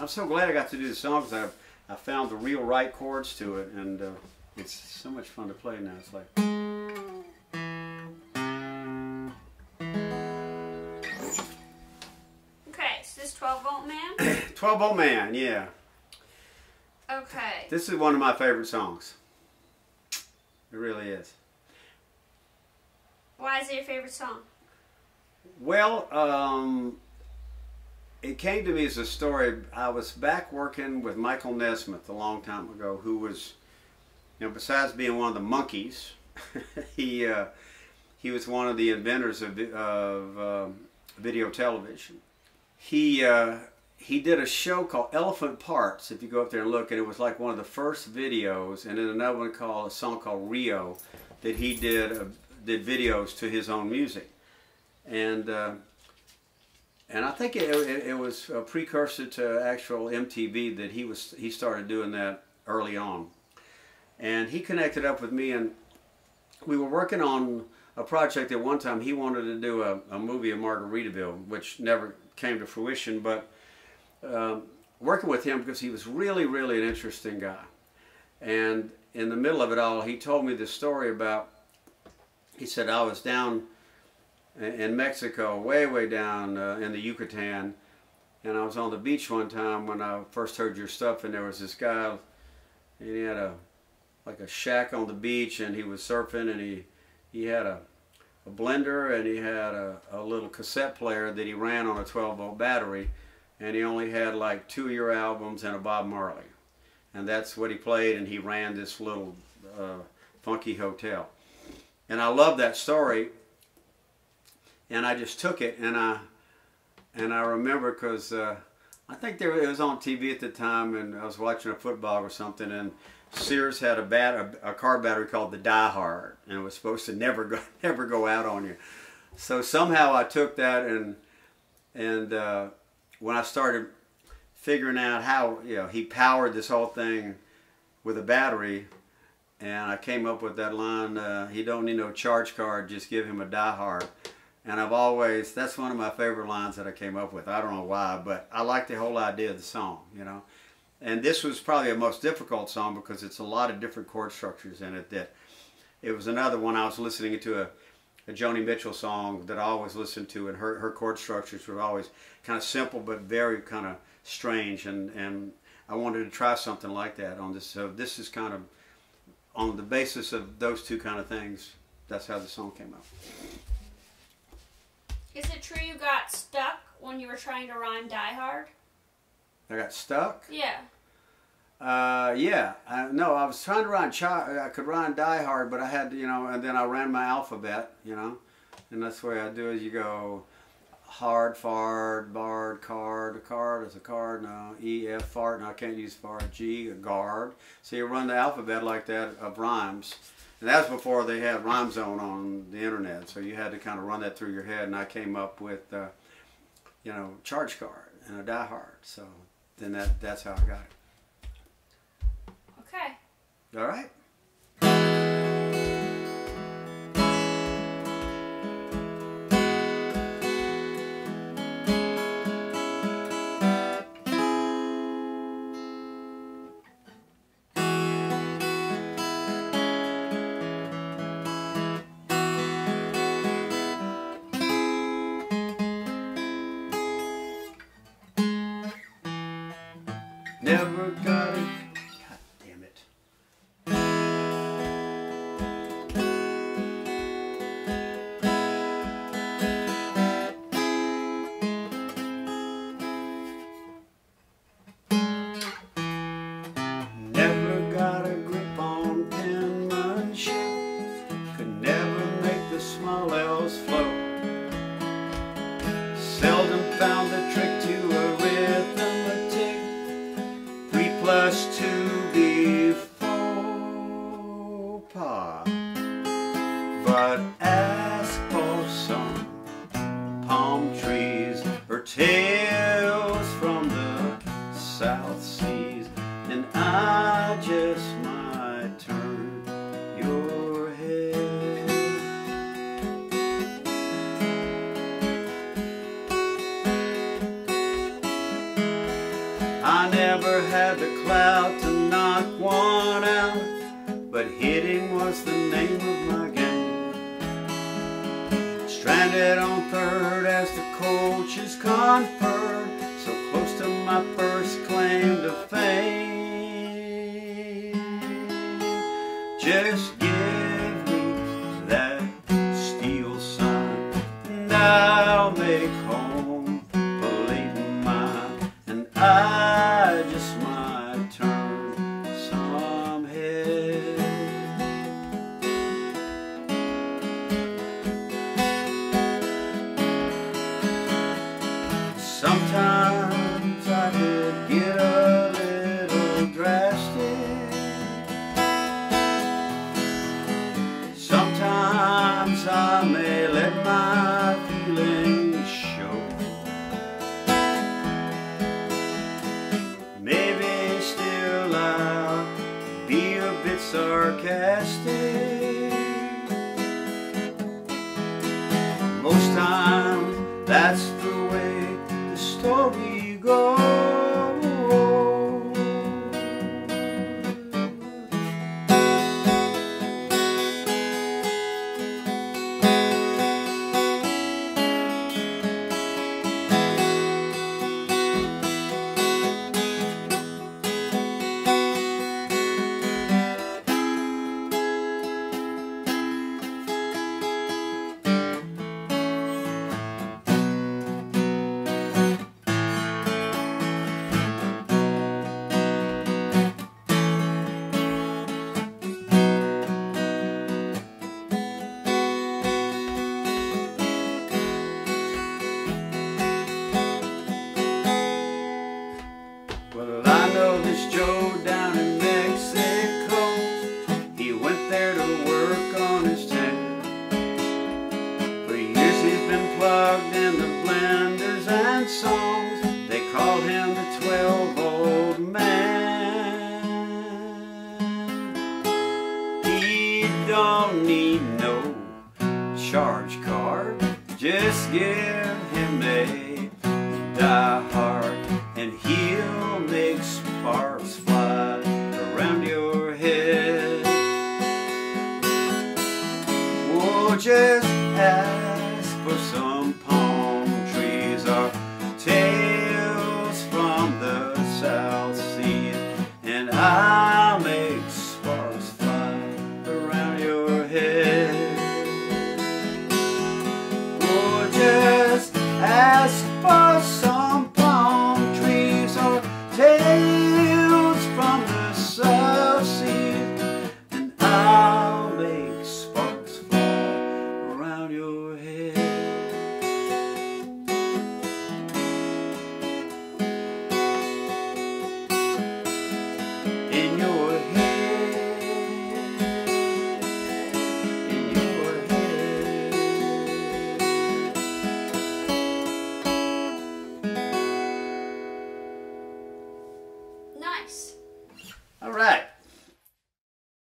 I'm so glad I got to do the song because I, I found the real right chords to it, and uh, it's so much fun to play now. It's like. Okay, so this 12 volt man? 12 Volt Man, yeah. Okay. This is one of my favorite songs. It really is. Why is it your favorite song? Well, um, it came to me as a story. I was back working with Michael Nesmith a long time ago, who was, you know, besides being one of the Monkees, he uh, he was one of the inventors of, of um, video television. He uh, he did a show called Elephant Parts. If you go up there and look, and it was like one of the first videos, and then another one called a song called Rio, that he did uh, did videos to his own music, and uh, and I think it, it, it, was a precursor to actual MTV that he was he started doing that early on, and he connected up with me, and we were working on a project at one time. He wanted to do a, a movie of Margaritaville, which never came to fruition, but um, working with him because he was really, really an interesting guy. And in the middle of it all, he told me this story about, he said, I was down in Mexico, way, way down uh, in the Yucatan, and I was on the beach one time when I first heard your stuff, and there was this guy, and he had a, like a shack on the beach, and he was surfing, and he, he had a, a blender, and he had a, a little cassette player that he ran on a 12 volt battery, and he only had like two of your albums and a Bob Marley. And that's what he played, and he ran this little uh, funky hotel. And I love that story, and I just took it, and I and I remember because uh, I think there, it was on TV at the time, and I was watching a football or something, and Sears had a bat a, a car battery called the Die Hard, and it was supposed to never go never go out on you. So somehow I took that and and uh, when I started figuring out how you know he powered this whole thing with a battery, and I came up with that line: uh, "He don't need no charge card, just give him a diehard." And I've always that's one of my favorite lines that I came up with. I don't know why, but I like the whole idea of the song, you know. And this was probably a most difficult song because it's a lot of different chord structures in it. That it was another one I was listening to a a Joni Mitchell song that I always listened to, and her, her chord structures were always kind of simple but very kind of strange, and, and I wanted to try something like that on this. So this is kind of on the basis of those two kind of things. That's how the song came out. Is it true you got stuck when you were trying to rhyme Die Hard? I got stuck. Yeah. Uh, yeah, I, no, I was trying to rhyme. I could rhyme Die Hard, but I had, you know, and then I ran my alphabet, you know, and that's the way I do it. You go hard, fard, bard, card. A card is a card. No, E, F, fart. No, I can't use fart. G, a guard. So you run the alphabet like that of rhymes. And that was before they had Rhyme Zone on the internet. So you had to kind of run that through your head. And I came up with, uh, you know, charge card and a die hard. So then that that's how I got it. Okay. All right. Never got it. but ask for some palm trees or tales from the South Seas, and I just might turn your head. I never had the clout to knock one out, but hitting was the name of my game. Stranded on third as the coach is conferred, so close to my first claim to fame. Let my feelings show. Maybe still I'll be a bit sarcastic. Most times that's the way the story goes. This Joe down in Mexico. He went there to work on his town. For years he's been plugged into blenders and songs. They called him the 12 volt man. He don't need no charge card. Just give him a die hard and he'll make